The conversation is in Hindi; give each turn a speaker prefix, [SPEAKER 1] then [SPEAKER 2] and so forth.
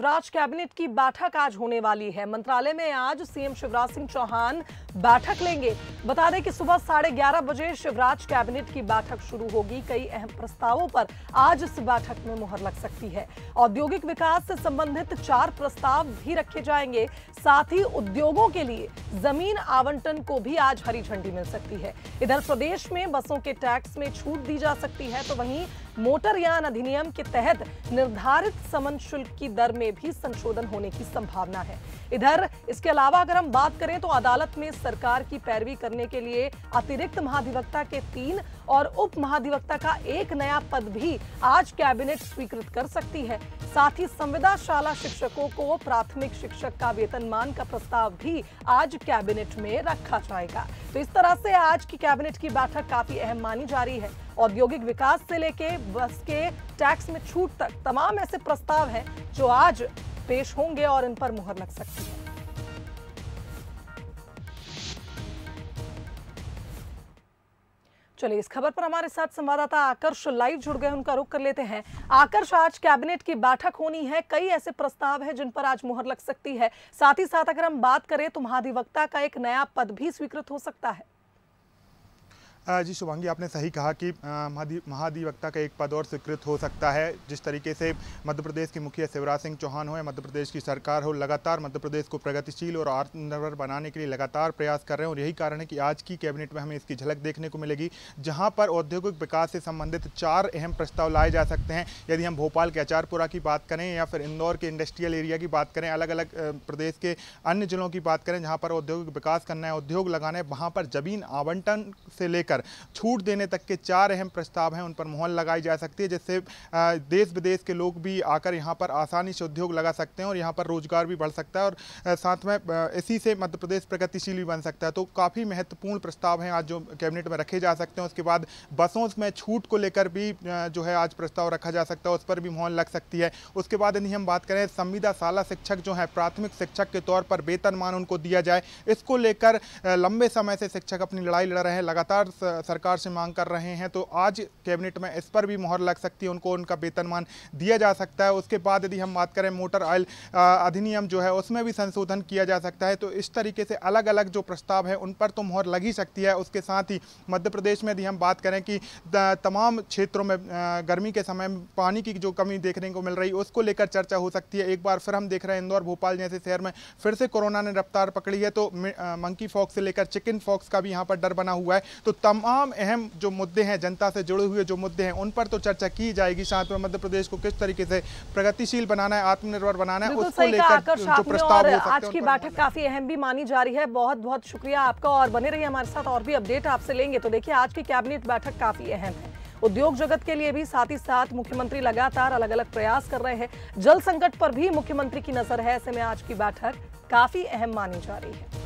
[SPEAKER 1] शिवराज कैबिनेट की बैठक आज होने वाली है। मंत्रालय में आज सीएम शिवराज सिंह चौहान बैठक लेंगे। बता दें कि सुबह साढ़े ग्यारह बजे शिवराज कैबिनेट की बैठक शुरू होगी। कई अहम प्रस्तावों पर आज इस बैठक में मुहर लग सकती है। औद्योगिक विकास से संबंधित चार प्रस्ताव भी रखे जाएँगे। साथ ही उद्योगों के लिए ज़मीन आवंटन को भी आज हरी झंडी मिल सकती है। इधर प्रदेश में बसों के टैक्स में छूट दी जा सकती है तो वहीं मोटरयान अधिनियम के तहत निर्धारित समन शुल्क की दर में भी संशोधन होने की संभावना है। इधर, इसके अलावा अगर हम बात करें तो अदालत में सरकार की पैरवी करने के लिए अतिरिक्त महाधिवक्ता के तीन और उप महाधिवक्ता का एक नया पद भी आज कैबिनेट स्वीकृत कर सकती है। साथ ही संविदाशाला शिक्षकों को प्राथमिक शिक्षक का वेतनमान का प्रस्ताव भी आज कैबिनेट में रखा जाएगा। तो इस तरह से आज की कैबिनेट की बैठक काफ़ी अहम मानी जा रही है। औद्योगिक विकास से लेके बस के टैक्स में छूट तक तमाम ऐसे प्रस्ताव हैं जो आज पेश होंगे और इन पर मुहर लग सकती है। चलिए, इस खबर पर हमारे साथ संवाददाता आकर्ष लाइव जुड़ गए उनका रुख कर लेते हैं। आकर्ष, आज कैबिनेट की बैठक होनी है, कई ऐसे प्रस्ताव हैं जिन पर आज मुहर लग सकती है। साथ ही साथ अगर हम बात करें तो महाधिवक्ता का एक नया पद भी स्वीकृत हो सकता है।
[SPEAKER 2] जी शुभांगी, आपने सही कहा कि महाधिवक्ता का एक पद और स्वीकृत हो सकता है। जिस तरीके से मध्य प्रदेश के मुखिया शिवराज सिंह चौहान हो या मध्य प्रदेश की सरकार हो, लगातार मध्य प्रदेश को प्रगतिशील और आत्मनिर्भर बनाने के लिए लगातार प्रयास कर रहे हैं और यही कारण है कि आज की कैबिनेट में हमें इसकी झलक देखने को मिलेगी, जहाँ पर औद्योगिक विकास से संबंधित चार अहम प्रस्ताव लाए जा सकते हैं। यदि हम भोपाल के अचारपुरा की बात करें या फिर इंदौर के इंडस्ट्रियल एरिया की बात करें अलग अलग प्रदेश के अन्य जिलों की बात करें, जहाँ पर औद्योगिक विकास करना है, उद्योग लगाना है, वहाँ पर ज़मीन आवंटन से लेकर लेकर छूट देने तक के चार अहम प्रस्ताव हैं, उन पर मोहर लगाई जा सकती है, जिससे देश विदेश के लोग भी आकर यहाँ पर आसानी से उद्योग लगा सकते हैं और यहाँ पर रोज़गार भी बढ़ सकता है और साथ में इसी से मध्य प्रदेश प्रगतिशील भी बन सकता है। तो काफ़ी महत्वपूर्ण प्रस्ताव हैं आज जो कैबिनेट में रखे जा सकते हैं। उसके बाद बसों में छूट को लेकर भी जो है आज प्रस्ताव रखा जा सकता है, उस पर भी मोहर लग सकती है। उसके बाद यदि हम बात करें, संविदा शाला शिक्षक जो है, प्राथमिक शिक्षक के तौर पर वेतनमान उनको दिया जाए। इसको लेकर लंबे समय से शिक्षक अपनी लड़ाई लड़ रहे हैं, लगातार सरकार से मांग कर रहे हैं तो आज कैबिनेट में इस पर भी मोहर लग सकती है, उनको उनका वेतनमान दिया जा सकता है। उसके बाद यदि हम बात करें मोटर ऑयल अधिनियम जो है, उसमें भी संशोधन किया जा सकता है। तो इस तरीके से अलग अलग जो प्रस्ताव है, उन पर तो मोहर लग ही सकती है। उसके साथ ही मध्य प्रदेश में यदि हम बात करें कि तमाम क्षेत्रों में गर्मी के समय में पानी की जो कमी देखने को मिल रही, उसको लेकर चर्चा हो सकती है। एक बार फिर हम देख रहे हैं, इंदौर, भोपाल जैसे शहर में फिर से कोरोना ने रफ्तार पकड़ी है तो मंकी फॉक्स से लेकर चिकन फॉक्स का भी यहाँ पर डर बना हुआ है। तो तमाम अहम जो मुद्दे हैं जनता से जुड़े हुए जो मुद्दे हैं उन पर तो चर्चा की जाएगी। साथ में मध्य प्रदेश को किस तरीके से प्रगतिशील बनाना है आत्मनिर्भर बनाना है उसको लेकर जो प्रस्ताव
[SPEAKER 1] आज की बैठक काफ़ी अहम भी मानी जा रही है। बहुत बहुत शुक्रिया आपका और बने रहिए हमारे साथ और भी अपडेट आपसे लेंगे। तो देखिए आज की कैबिनेट बैठक काफ़ी अहम है। उद्योग जगत के लिए भी साथ ही साथ मुख्यमंत्री लगातार अलग अलग प्रयास कर रहे हैं। जल संकट पर भी मुख्यमंत्री की नज़र है। ऐसे में आज की बैठक काफ़ी अहम मानी जा रही है।